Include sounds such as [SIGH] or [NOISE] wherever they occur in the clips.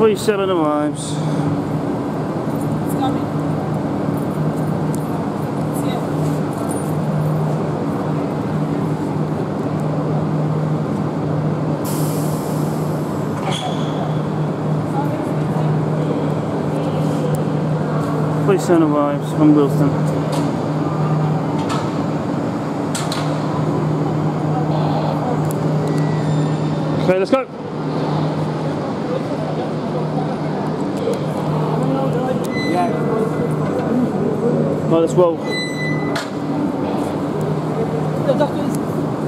Please seven. It's coming. Please seven arrives from Wilson. Okay, let's go. Right, let's roll. The doctor is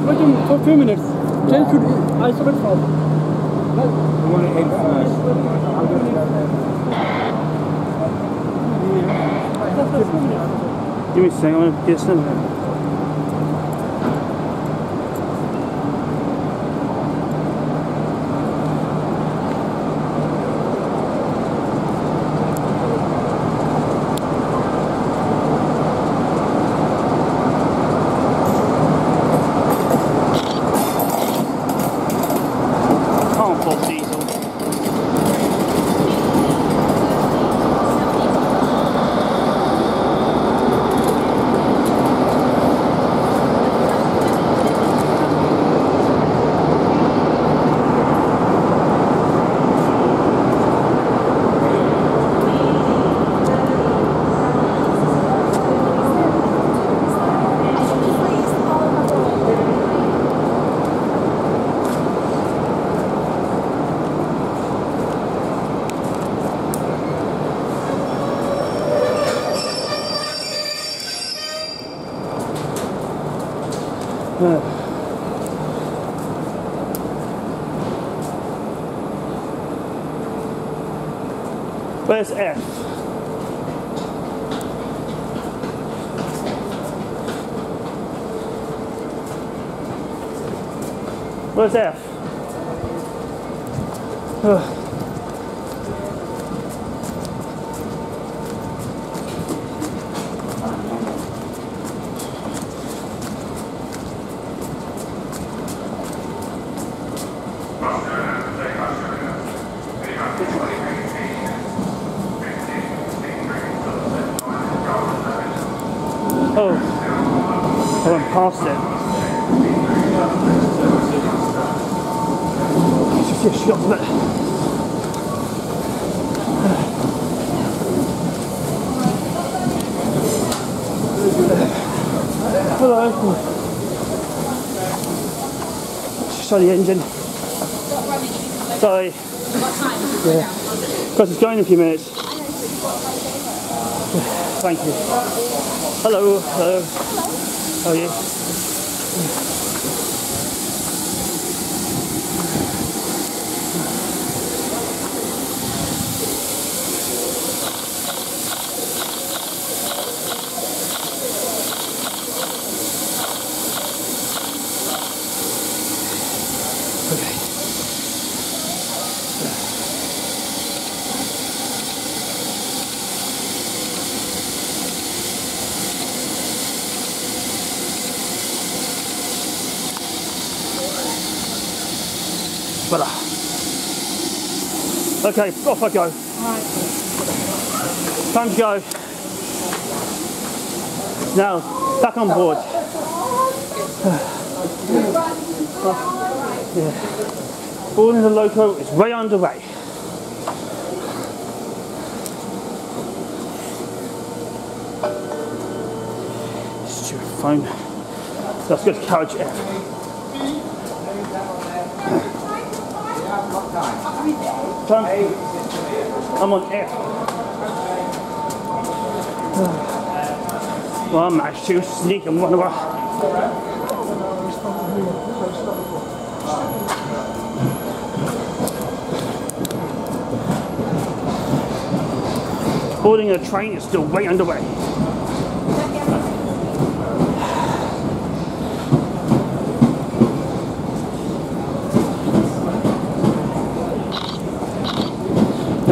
waiting for a few minutes. Then should isolate from. You want to aim first. Give me a second, I want to get some. Where's F? Where's F? Ugh. Oh, I went past it. It's just a shot of it. Hello. Sorry, engine. Sorry. Yeah. Because it's going in a few minutes. Thank you. Hello. Hello. How are you? Okay, off I go. Time to go. Now, back on board. [SIGHS] yeah. Boarding the loco is way underway. Stupid phone. Let's go to carriage F. Time. I'm on F. Well, I managed to sneak and run away. Boarding a train is still way underway.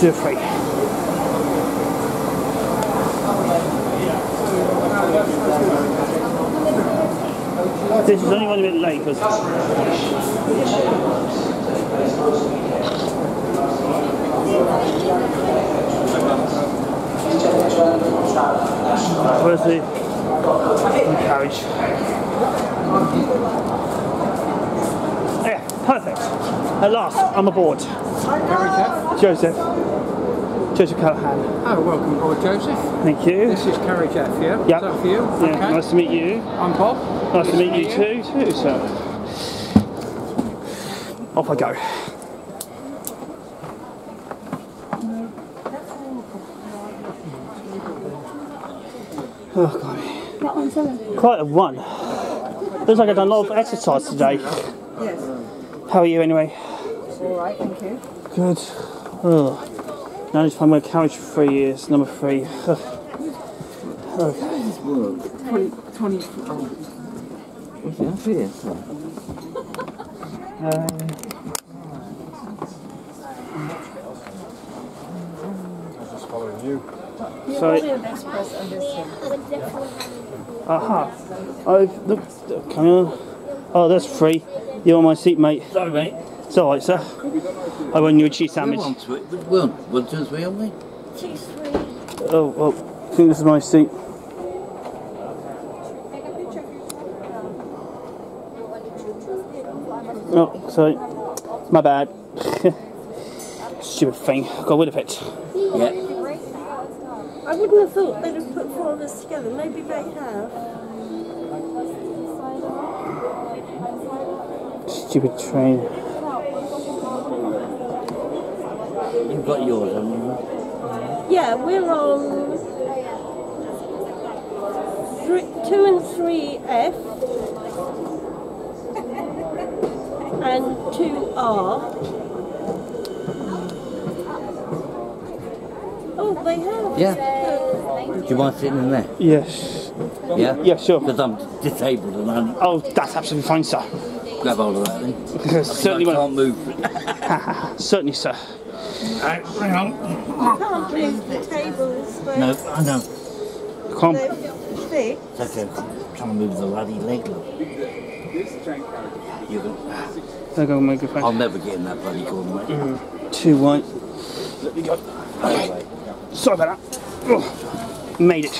Two three. This is only one bit late because where's the carriage? Yeah, perfect. At last, I'm aboard. Carriage Joseph. Joseph Callahan. Oh, welcome aboard, Joseph. Thank you. This is Carriage F, yeah? Yep. Is that for you? Yeah, okay. nice to meet you. I'm Bob. Nice to meet you too, too, sir. Off I go. Oh god. Quite a one. Looks like I've done a lot of exercise today. Yes. How are you anyway? All right, thank you. Good. Oh. Managed to find my carriage for three years, number three. okay. 20, 20 oh. What's that here? So, Express and this aha. I've looked. Come on. Oh, that's free. You're on my seat, mate. Sorry, mate. It's alright, sir. I want you a cheese We sandwich. want to it. One, one, two, three, haven't we? Oh, well, I think this is my seat. Oh, sorry. My bad. [LAUGHS] Stupid thing. Got rid of it. Yeah. I wouldn't have thought they'd have put four of us together. Maybe they have. Stupid train. You've got yours, haven't you? Yeah, we're on three, two and three F and two R. Oh, they have. Yeah. Do you mind sitting in there? Yes. Yeah? Yeah, sure. Because I'm disabled and I'm... Oh, that's absolutely fine, sir. Grab hold of that then. Certainly, I will. can't move. [LAUGHS] Certainly, sir. Right, hang on. Can't move the tables. They're, No, I know. Come. thick. It's okay. I'm trying to move the laddie leg. look. You go. There go my good I'll never get in that bloody corner, mate. Mm-hmm. Two white. Let me go. Sorry about that. Oh, made it.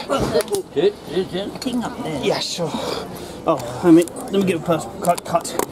Thing up there. Yeah, sure. Oh, let me let me get a first cut. cut.